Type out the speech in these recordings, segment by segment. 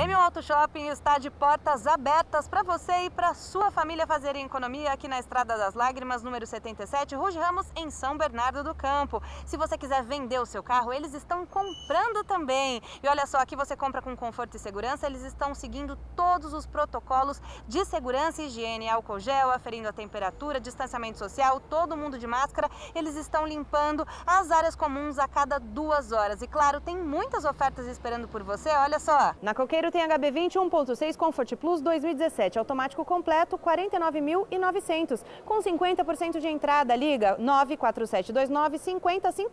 Prêmio Auto Shopping está de portas abertas para você e para sua família fazerem economia aqui na Estrada das Lágrimas, número 77, Ruge Ramos, em São Bernardo do Campo. Se você quiser vender o seu carro, eles estão comprando também. E olha só, aqui você compra com conforto e segurança, eles estão seguindo todos os protocolos de segurança higiene, álcool gel, aferindo a temperatura, distanciamento social, todo mundo de máscara. Eles estão limpando as áreas comuns a cada duas horas. E claro, tem muitas ofertas esperando por você, olha só. Na Coqueira Tem HB20 1.6 Comfort Plus 2017, automático completo, 49.900, com 50% de entrada. Liga 94729 5056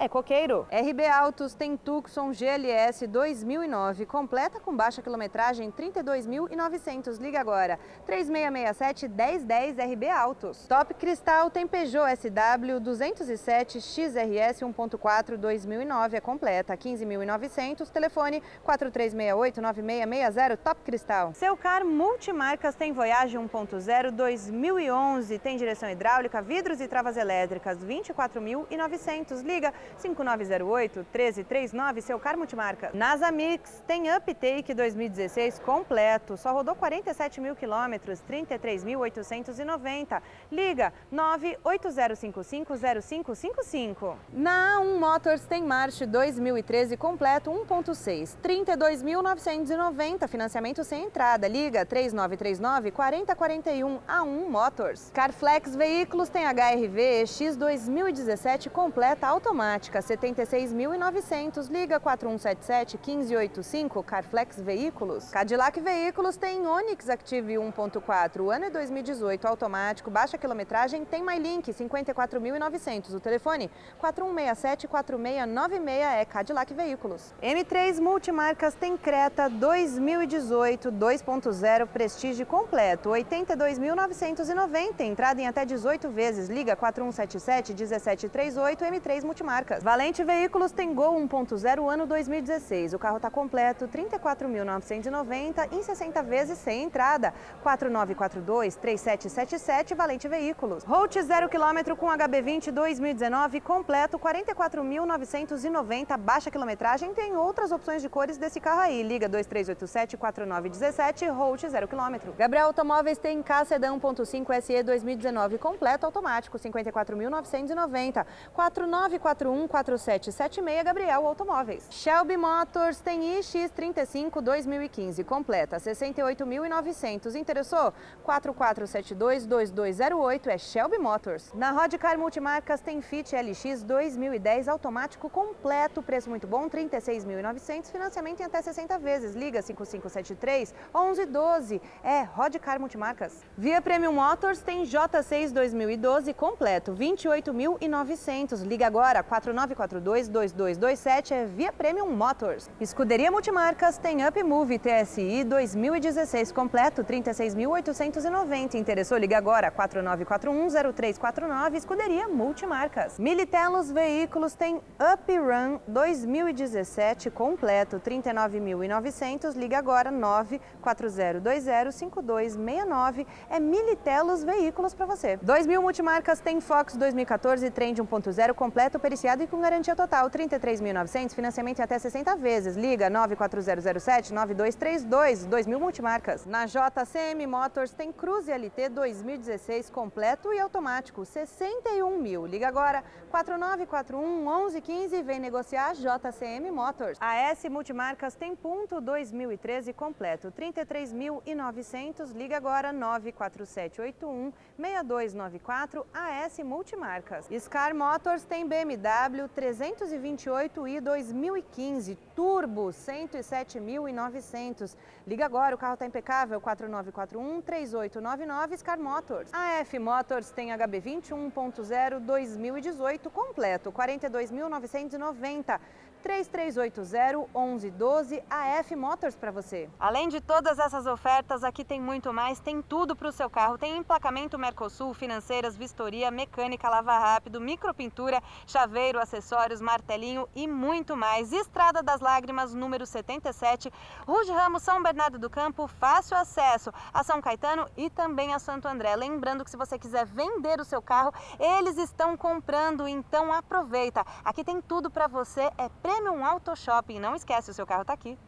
é coqueiro. RB Autos tem Tucson GLS 2009, completa com baixa quilometragem, 32.900. Liga agora 3667 1010 RB Autos. Top Cristal tem Peugeot SW 207 XRS 1.4 2009, é completa, 15.900. Telefone 4368 9660 Top Cristal. Seu carro multimarcas tem Voyage 1.0 2011, tem direção hidráulica, vidros e travas elétricas, 24.900. Liga 5908 1339, seu carro multimarca. NASA Mix tem Uptake 2016 completo, só rodou 47 mil quilômetros, 33.890. Liga 980550555. Na A1 Motors tem March 2013 completo 1.6, 32.900 490, financiamento sem entrada. Liga 3939 4041 A1 Motors. Carflex Veículos tem HRV X 2017 completa automática 76.900. Liga 4177 1585 Carflex Veículos. Cadillac Veículos tem Onix Active 1.4, o ano é 2018 automático, baixa quilometragem, tem MyLink 54.900. O telefone 4167 4696 é Cadillac Veículos. M3 Multimarcas tem Creta 2018 2.0 Prestige completo, 82.990, entrada em até 18 vezes. Liga 4177 1738 M3 Multimarcas. Valente Veículos tem Gol 1.0 ano 2016. O carro está completo, 34.990 em 60 vezes sem entrada. 4942 3777 Valente Veículos. Rolt 0 km com HB20 2019 completo, 44.990 baixa quilometragem. Tem outras opções de cores desse carro aí. Liga 2387-4917, Holt 0 km. Gabriel Automóveis tem K Sedan 1.5 SE 2019 completo automático, 54.990, 4941-4776, Gabriel Automóveis. Shelby Motors tem iX35 2015 completa, 68.900. Interessou? 4472-2208 é Shelby Motors. Na Rodcar Multimarcas tem Fit LX 2010 automático completo, preço muito bom, 36.900, financiamento em até 60 vezes vezes. Liga 5573 1112. É Rodcar Multimarcas. Via Premium Motors tem J6 2012 completo, 28.900. Liga agora 4942 2227 é Via Premium Motors. Escuderia Multimarcas tem Upmove TSI 2016 completo, 36.890. Interessou? Liga agora 4941 0349 Escuderia Multimarcas. Militelos Veículos tem Uprun 2017 completo, 39.900. 900, liga agora 940205269. É Militelos Veículos para você. 2000 multimarcas tem Fox 2014 Trend 1.0 completo, periciado e com garantia total. 33.900, financiamento em até 60 vezes. Liga 94007 9232. 2000 multimarcas. Na JCM Motors tem Cruze LT 2016 completo e automático. 61 mil. Liga agora 4941 1115 vem negociar JCM Motors. A S Multimarcas tem ponto 2013 completo, 33.900. Liga agora 94781 6294 AS Multimarcas. Scar Motors tem BMW 328i 2015 Turbo 107.900. Liga agora, o carro está impecável 4941 3899 Scar Motors. A F Motors tem HB20 1.0 2018 completo, 42.990. 3380 1112 AF Motors para você. Além de todas essas ofertas, aqui tem muito mais, tem tudo para o seu carro. Tem emplacamento Mercosul, financeiras, vistoria, mecânica, lava rápido, micropintura, chaveiro, acessórios, martelinho e muito mais. Estrada das Lágrimas, número 77, Rude Ramos, São Bernardo do Campo, fácil acesso a São Caetano e também a Santo André. Lembrando que se você quiser vender o seu carro, eles estão comprando, então aproveita. Aqui tem tudo para você, é Premium Auto Shopping. Não esquece, o seu carro está aqui.